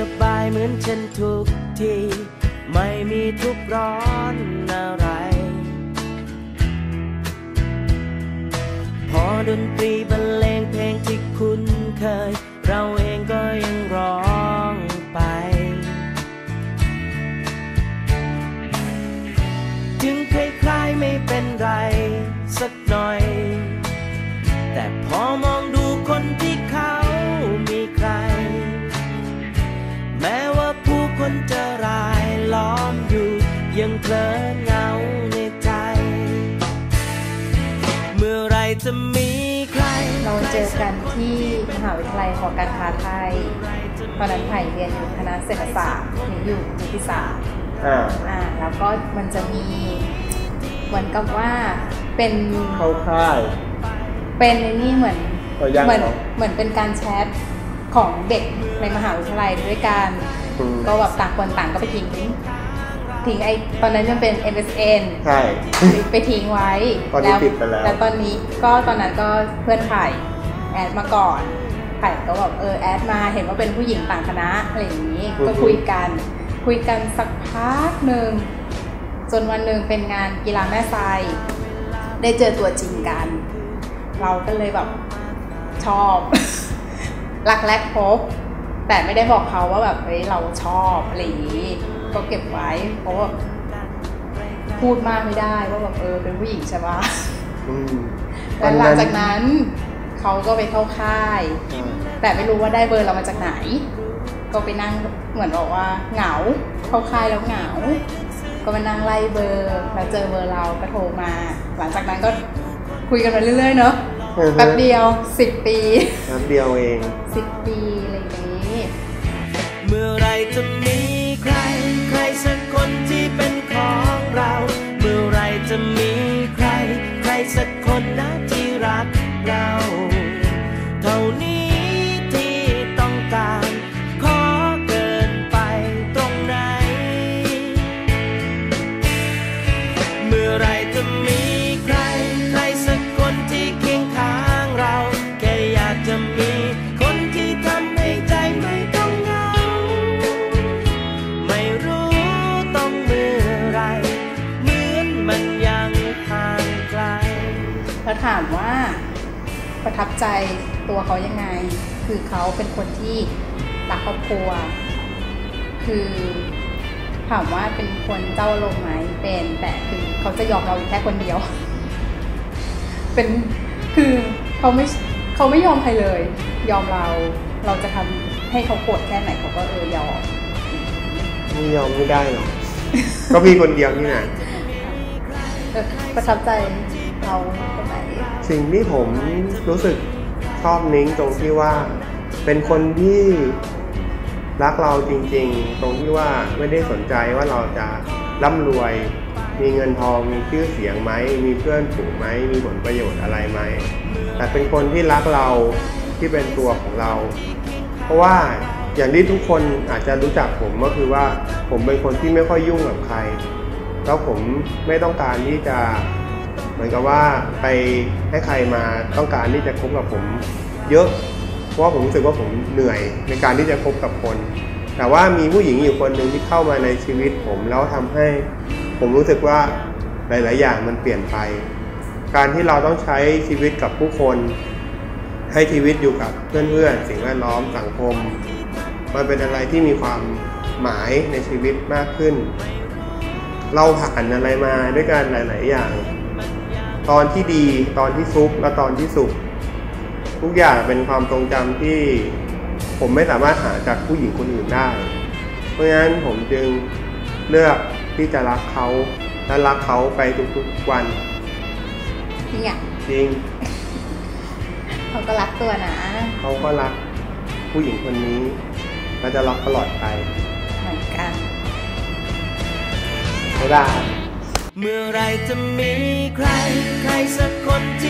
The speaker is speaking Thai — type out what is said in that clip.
สบายเหมือนฉันทุกที ไม่มีทุกร้อนอะไร พอดนตรีบรรเลงเพลงที่คุ้นเคย เราเองก็ เราเจอกันที่มหาวิทยาลัยหอการค้าไทย ตอนนั้นไผ่เรียนอยู่คณะเศรษฐศาสตร์หนูอยู่นิติศาสตร์อ่าอ่าแล้วก็มันจะมีเหมือนกับว่าเป็นเข้าค่ายเป็นไอ้นี่เหมือนเอายังเหมือนเหรอ เหมือนเป็นการแชทของเด็กในมหาวิทยาลัยด้วยกัน อืม ก็แบบต่างคนต่างก็ไปทิ้ง ทิ้งไอ้ตอนนั้นยังเป็น MSN ใช่ ไปทิ้งไว้ตอนนี้ปิดไปแล้วแล้วตอนนี้ก็ตอนนั้นก็เพื่อนไผ่แอดมาก่อนไผ่ก็แบบเออแอดมาเห็นว่าเป็นผู้หญิงต่างคณะอะไรอย่างนี้ ก็คุยกัน คุยกันสักพักหนึ่งจนวันหนึ่งเป็นงานกีฬาแม่ทรายได้เจอตัวจริงกัน เราก็เลยแบบชอบรักแรกพบ แต่ไม่ได้บอกเขาว่าแบบเฮ้ยเราชอบอะไรอย่างนี้ก็เก็บไว้เพราะว่าพูดมากไม่ได้ว่าแบบเออเป็นผู้หญิงใช่ปะอืมแล้วหลังจากนั้นเขาก็ไปเข้าค่ายอ่าแต่ไม่รู้ว่าได้เบอร์เรามาจากไหน ก็ไปนั่งเหมือนบอกว่าเหงาเข้าค่ายแล้วเหงา ก็มานั่งไล่เบอร์แล้วเจอเบอร์เราก็โทรมา หลังจากนั้นก็คุยกันมาเรื่อยๆเนอะอือฮึแป๊บเดียวสิบปีน้ำเดียวเองสิบปีอะไรอย่างนี้ เมื่อไรจะมี แล้วถามว่าประทับใจตัวเขายังไง คือเขาเป็นคนที่รักครอบครัว คือถามว่าเป็นคนเจ้าอารมณ์ไหมเป็นแต่คือเขาจะยอมเราอยู่แค่คนเดียว เป็นคือเขาไม่เขาไม่ยอมใครเลย ยอมเราเราจะทำให้เขาโกรธแค่ไหนเขาก็เออยอมไม่ยอมไม่ได้หรอกก็พี่คนเดียวนี่นะเออประทับใจเราตรงไหน สิ่งที่ผมรู้สึกชอบนิ้งตรงที่ว่าเป็นคนที่รักเราจริงๆ ตรงที่ว่าไม่ได้สนใจว่าเราจะร่ำรวย มีเงินทองมีชื่อเสียงไหม มีเพื่อนฝูงไหม มีผลประโยชน์อะไรไหม แต่เป็นคนที่รักเราที่เป็นตัวของเรา เพราะว่าอย่างที่ทุกคนอาจจะรู้จักผมก็คือว่าผมเป็นคนที่ไม่ค่อยยุ่งกับใคร แล้วผมไม่ต้องการที่จะ มือนกับว่าไปให้ใครมาต้องการที่จะคบกับผมเยอะ เพราะผมรู้สึกว่าผมเหนื่อยในการที่จะคบกับคน แต่ว่ามีผู้หญิงอยู่คนหนึ่งที่เข้ามาในชีวิตผมแล้วทำให้ผมรู้สึกว่าหลาย ๆ อย่างมันเปลี่ยนไป การที่เราต้องใช้ชีวิตกับผู้คน ให้ชีวิตอยู่กับเพื่อน ๆ สิ่งแวดล้อมสังคม มันเป็นอะไรที่มีความหมายในชีวิตมากขึ้น เราผ่านอะไรมาด้วยกันหลาย ๆ อย่าง ตอนที่ดีตอนที่ทุกข์และตอนที่สุขทุกอย่างเป็นความทรงจำที่ผมไม่สามารถหาจากผู้หญิงคนอื่นได้ เพราะฉะนั้นผมจึงเลือกที่จะรักเขาและรักเขาไปทุกๆวันจริงอะจริงเขาก็รักตัวนะเขาก็รักผู้หญิงคนนี้และจะรักตลอดไป เหมือนกันไม่ได้ เมื่อไรจะมีใคร ใครสักคนที่